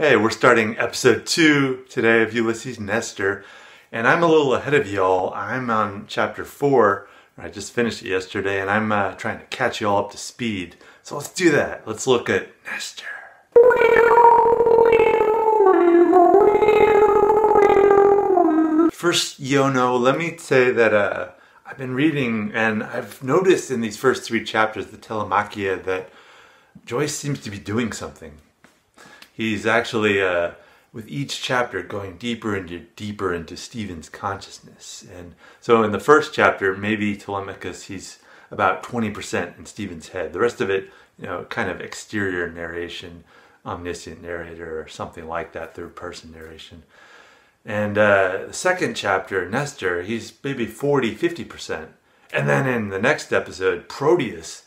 Hey, we're starting episode two today of Ulysses Nestor, and I'm a little ahead of y'all. I'm on chapter four. I just finished it yesterday, and I'm uh, trying to catch you all up to speed. So let's do that. Let's look at Nestor. First, Yono, let me say that uh, I've been reading, and I've noticed in these first three chapters, the Telemachia, that Joyce seems to be doing something he's actually uh, with each chapter going deeper and deeper into Stephen's consciousness. And so in the first chapter, maybe Telemachus, he's about 20% in Stephen's head. The rest of it, you know, kind of exterior narration, omniscient narrator or something like that, third person narration. And uh, the second chapter, Nestor, he's maybe 40, 50%. And then in the next episode, Proteus,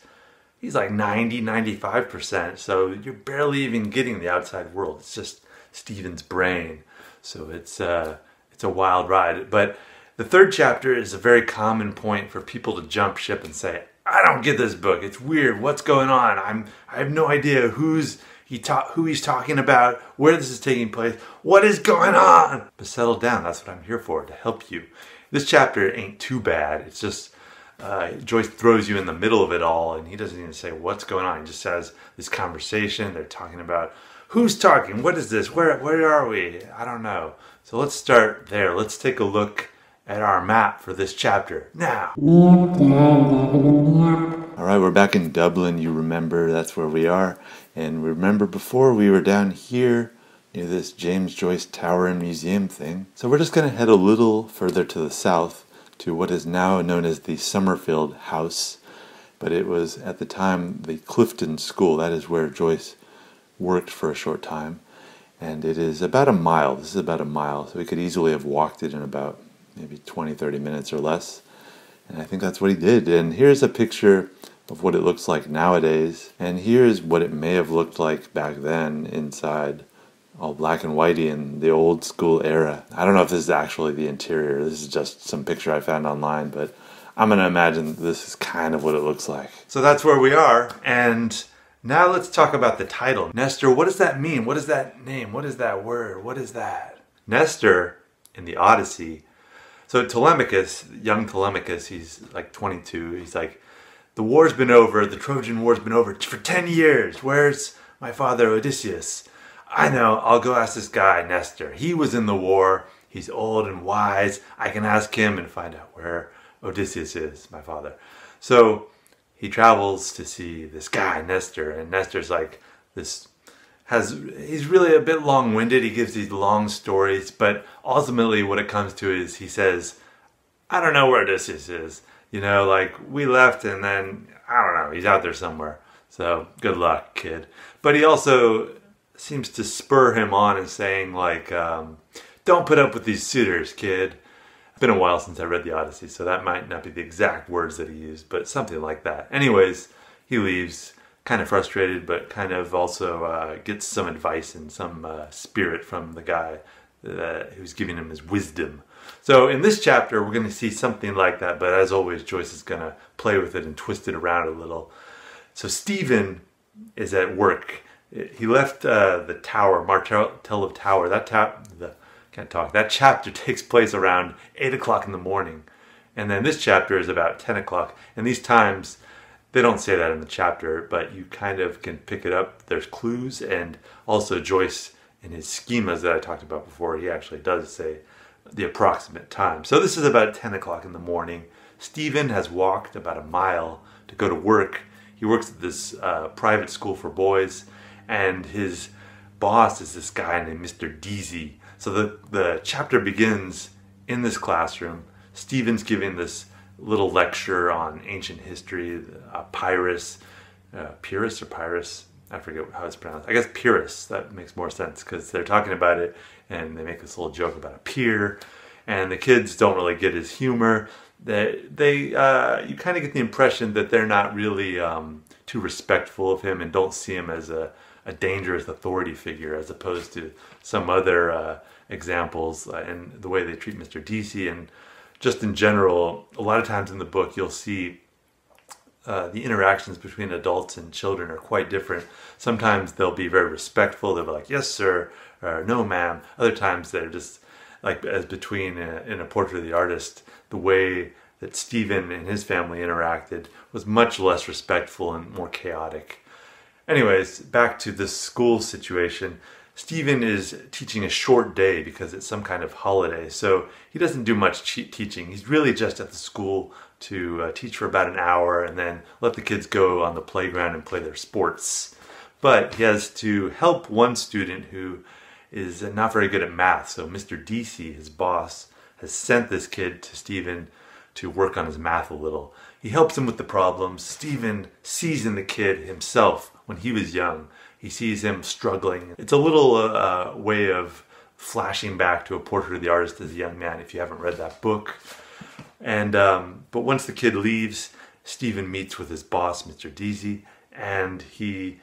he's like 90, 95%. So you're barely even getting the outside world. It's just Stephen's brain. So it's, uh, it's a wild ride. But the third chapter is a very common point for people to jump ship and say, I don't get this book. It's weird. What's going on? I'm, I have no idea who's he ta- who he's talking about, where this is taking place, what is going on. But settle down. That's what I'm here for, to help you. This chapter ain't too bad. It's just uh, Joyce throws you in the middle of it all, and he doesn't even say what's going on. He just has this conversation. They're talking about who's talking, what is this, where where are we? I don't know. So let's start there. Let's take a look at our map for this chapter now. All right, we're back in Dublin. You remember that's where we are, and remember before we were down here near this James Joyce Tower and Museum thing. So we're just going to head a little further to the south to what is now known as the Summerfield House, but it was at the time the Clifton School. That is where Joyce worked for a short time. And it is about a mile. This is about a mile. So we could easily have walked it in about maybe 20, 30 minutes or less. And I think that's what he did. And here's a picture of what it looks like nowadays. And here's what it may have looked like back then inside all black and whitey in the old school era. I don't know if this is actually the interior. This is just some picture I found online, but I'm going to imagine this is kind of what it looks like. So that's where we are. And now let's talk about the title. Nestor, what does that mean? What is that name? What is that word? What is that? Nestor in the Odyssey. So Telemachus, young Telemachus, he's like 22. He's like, the war's been over. The Trojan war's been over for 10 years. Where's my father Odysseus? I know, I'll go ask this guy, Nestor. He was in the war. He's old and wise. I can ask him and find out where Odysseus is, my father. So he travels to see this guy, Nestor, and Nestor's like this has he's really a bit long-winded. He gives these long stories, but ultimately what it comes to is he says, I don't know where Odysseus is. You know, like we left and then I don't know, he's out there somewhere. So good luck, kid. But he also seems to spur him on and saying like, um, "Don't put up with these suitors, kid." It's been a while since I read the Odyssey, so that might not be the exact words that he used, but something like that. Anyways, he leaves, kind of frustrated, but kind of also uh, gets some advice and some uh, spirit from the guy that, who's giving him his wisdom. So in this chapter, we're going to see something like that, but as always, Joyce is going to play with it and twist it around a little. So Stephen is at work he left uh, the tower, Martello Tower. That tap, the can't talk. That chapter takes place around eight o'clock in the morning, and then this chapter is about ten o'clock. And these times, they don't say that in the chapter, but you kind of can pick it up. There's clues, and also Joyce in his schemas that I talked about before, he actually does say the approximate time. So this is about ten o'clock in the morning. Stephen has walked about a mile to go to work. He works at this uh, private school for boys and his boss is this guy named Mr. Deasy. So the, the chapter begins in this classroom. Stephen's giving this little lecture on ancient history, uh, Pyrrhus, uh, Pyrrhus or Pyrrhus, I forget how it's pronounced. I guess Pyrrhus, that makes more sense because they're talking about it and they make this little joke about a pier and the kids don't really get his humor. They, they uh, you kind of get the impression that they're not really um, too respectful of him and don't see him as a, a dangerous authority figure as opposed to some other uh, examples uh, in the way they treat Mr. Deasy and just in general, a lot of times in the book you'll see uh, the interactions between adults and children are quite different. Sometimes they'll be very respectful. They'll be like, "Yes, sir," or "No, ma'am." Other times they're just like, as between a, in a portrait of the artist, the way that Stephen and his family interacted was much less respectful and more chaotic. Anyways, back to this school situation. Stephen is teaching a short day because it's some kind of holiday, so he doesn't do much teaching. He's really just at the school to uh, teach for about an hour and then let the kids go on the playground and play their sports. But he has to help one student who is not very good at math. So Mr. Deasy, his boss, has sent this kid to Stephen to work on his math a little. He helps him with the problems. Stephen sees in the kid himself when he was young. He sees him struggling. It's a little uh, way of flashing back to a portrait of the artist as a young man if you haven't read that book. And um, but once the kid leaves, Stephen meets with his boss, Mr. Deasy, and he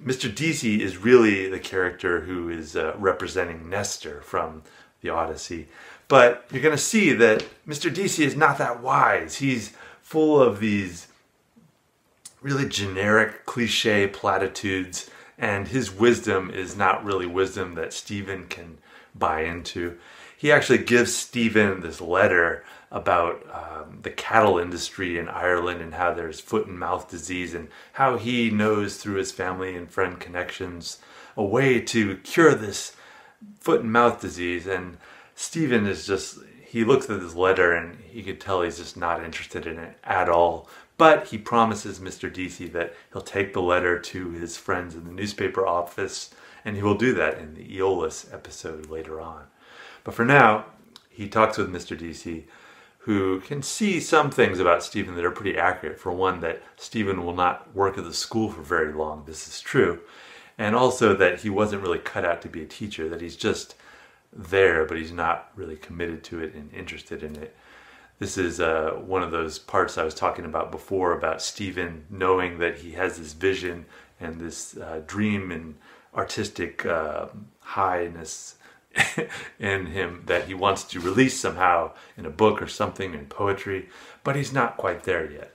Mr. Deasy is really the character who is uh, representing Nestor from the Odyssey. But you're going to see that Mr. Deasy is not that wise. He's full of these really generic cliche platitudes, and his wisdom is not really wisdom that Stephen can buy into. He actually gives Stephen this letter about um, the cattle industry in Ireland and how there's foot and mouth disease and how he knows through his family and friend connections a way to cure this foot and mouth disease. And Stephen is just, he looks at this letter and he could tell he's just not interested in it at all. But he promises Mr. Deasy that he'll take the letter to his friends in the newspaper office and he will do that in the Aeolus episode later on. But for now, he talks with Mr. Deasy, who can see some things about Stephen that are pretty accurate. For one, that Stephen will not work at the school for very long. This is true. And also that he wasn't really cut out to be a teacher, that he's just there, but he's not really committed to it and interested in it. This is uh, one of those parts I was talking about before about Stephen knowing that he has this vision and this uh, dream and artistic uh, highness in him that he wants to release somehow in a book or something in poetry, but he's not quite there yet.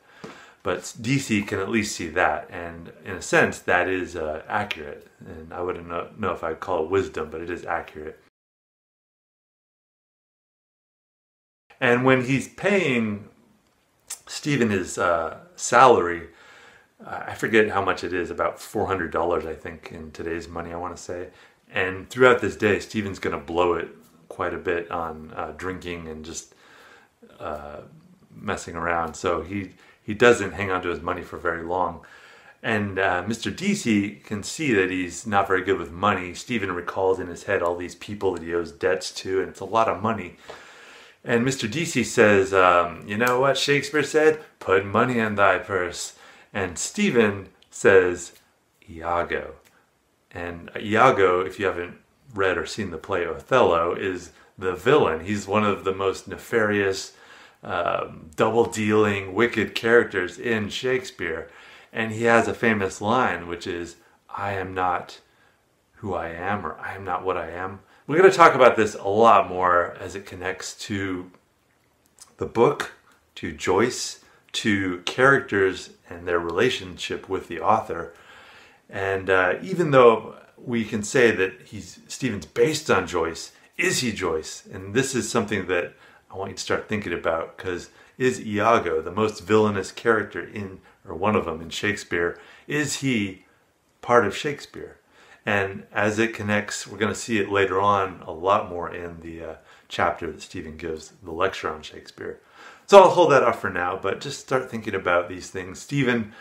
But Deasy can at least see that, and in a sense, that is uh, accurate. And I wouldn't know, know if I'd call it wisdom, but it is accurate. And when he's paying Stephen his uh, salary, I forget how much it is, about $400, I think, in today's money, I want to say. And throughout this day, Stephen's going to blow it quite a bit on uh, drinking and just uh, messing around. So he he doesn't hang on to his money for very long. And uh, Mr. Deasy can see that he's not very good with money. Stephen recalls in his head all these people that he owes debts to, and it's a lot of money. And Mr. Deasy says, um, You know what Shakespeare said? Put money in thy purse. And Stephen says, Iago. And Iago, if you haven't read or seen the play Othello, is the villain. He's one of the most nefarious, um, double dealing, wicked characters in Shakespeare. And he has a famous line, which is, I am not who I am, or I am not what I am. We're going to talk about this a lot more as it connects to the book, to Joyce, to characters and their relationship with the author. And uh, even though we can say that he's Stephen's based on Joyce, is he Joyce? And this is something that I want you to start thinking about because is Iago the most villainous character in, or one of them in Shakespeare? Is he part of Shakespeare? And as it connects, we're going to see it later on a lot more in the uh, chapter that Stephen gives the lecture on Shakespeare. So I'll hold that off for now, but just start thinking about these things. Stephen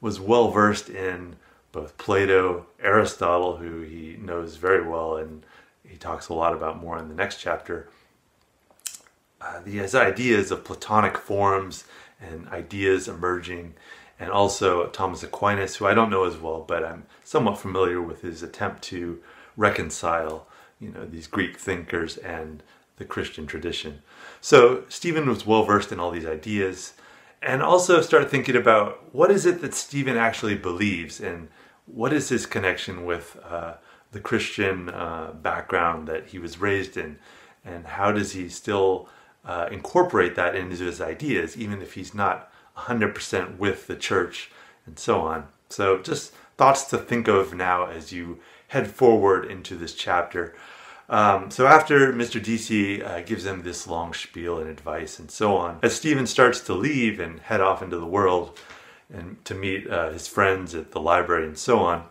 was well versed in both Plato, Aristotle, who he knows very well, and he talks a lot about more in the next chapter. Uh, these ideas of Platonic forms and ideas emerging, and also Thomas Aquinas, who I don't know as well, but I'm somewhat familiar with his attempt to reconcile, you know, these Greek thinkers and the Christian tradition. So Stephen was well versed in all these ideas, and also start thinking about what is it that Stephen actually believes and what is his connection with uh, the Christian uh, background that he was raised in, and how does he still uh, incorporate that into his ideas, even if he's not 100% with the church and so on. So just thoughts to think of now as you head forward into this chapter. Um, so after Mr. Deasy uh, gives them this long spiel and advice and so on, as Stephen starts to leave and head off into the world and to meet uh, his friends at the library and so on,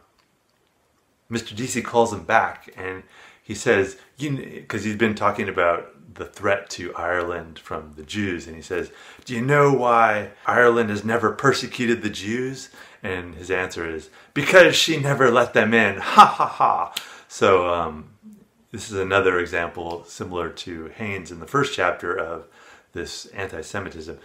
Mr. Deasy calls him back and he says, you because he's been talking about the threat to Ireland from the Jews, and he says, Do you know why Ireland has never persecuted the Jews? And his answer is, Because she never let them in. Ha ha ha. So, um, this is another example similar to Haynes in the first chapter of this anti Semitism.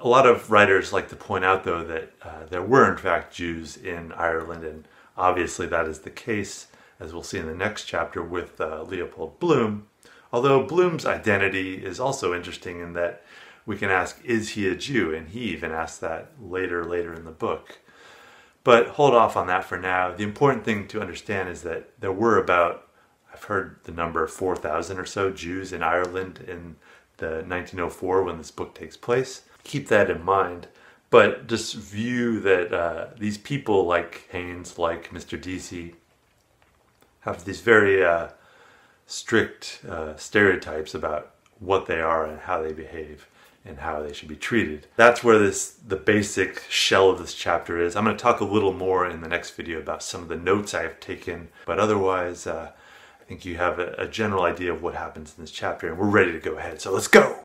A lot of writers like to point out, though, that uh, there were in fact Jews in Ireland, and obviously that is the case, as we'll see in the next chapter with uh, Leopold Bloom. Although Bloom's identity is also interesting in that we can ask, is he a Jew? And he even asks that later, later in the book. But hold off on that for now. The important thing to understand is that there were about, I've heard the number 4,000 or so Jews in Ireland in the 1904 when this book takes place. Keep that in mind. But just view that uh, these people like Haynes, like Mr. Deasy, have these very uh, strict uh, stereotypes about what they are and how they behave and how they should be treated. That's where this the basic shell of this chapter is. I'm going to talk a little more in the next video about some of the notes I have taken, but otherwise uh, I think you have a, a general idea of what happens in this chapter and we're ready to go ahead. So let's go!